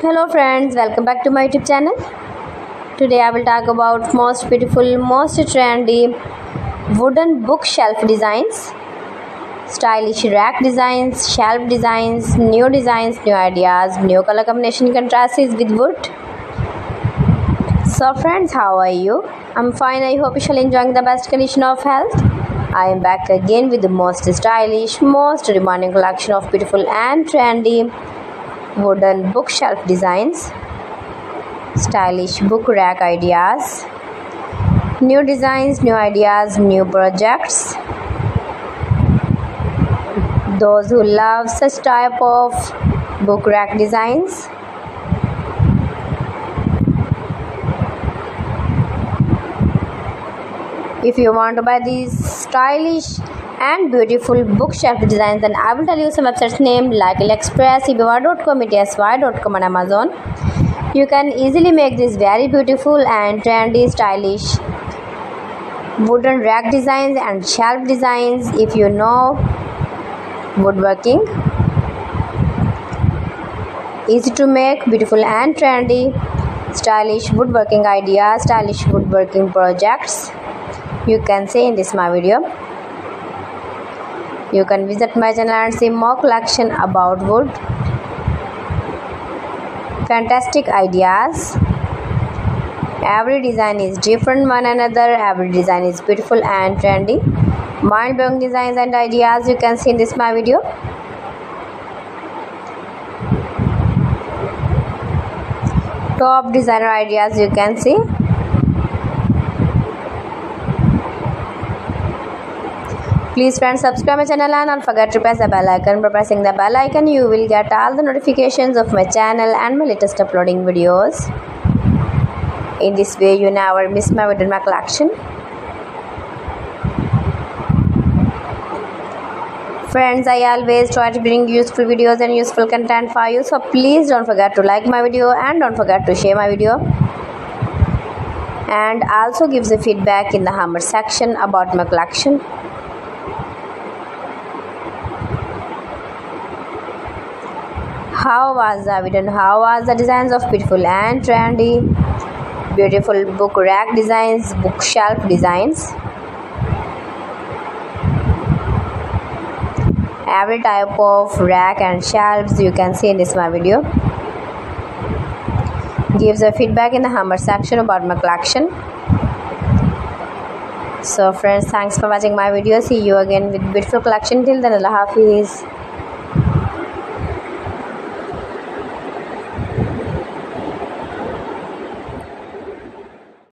hello friends. Welcome back to my youtube channel. Today i will talk about most beautiful most trendy wooden bookshelf designs stylish rack designs shelf designs new designs new ideas new color combination contrasts with wood. So friends how are you? I'm fine. I hope you shall enjoying the best condition of health. I am back again with the most stylish most demanding collection of beautiful and trendy wooden bookshelf designs, stylish book rack ideas, new designs, new ideas, new projects. Those who love such type of book rack designs if you want to buy these stylish and beautiful bookshelf designs. And i will tell you some websites name like aliexpress ebay.com etsy.com and amazon. You can easily make this very beautiful and trendy stylish wooden rack designs and shelf designs if you know woodworking. Easy to make beautiful and trendy stylish woodworking ideas stylish woodworking projects. You can see in this my video you can visit my channel and see more collection about wood. Fantastic ideas. Every design is different one another. Every design is beautiful and trendy. Mind-blowing designs and ideas you can see in this my video. Top designer ideas you can see. Please friends subscribe my channel and don't forget to press the bell icon. By pressing the bell icon you will get all the notifications of my channel and my latest uploading videos. In this way you never miss my video my collection. Friends, I always try to bring useful videos and useful content for you. So please don't forget to like my video and don't forget to share my video. And also gives a feedback in the hammer section about my collection. How was the video how was the designs of beautiful and trendy? Beautiful book rack designs bookshelf designs. Every type of rack and shelves you can see in this my video. Gives a feedback in the hammer section about my collection. So friends thanks for watching my video. See you again with beautiful collection. Till then allah hafiz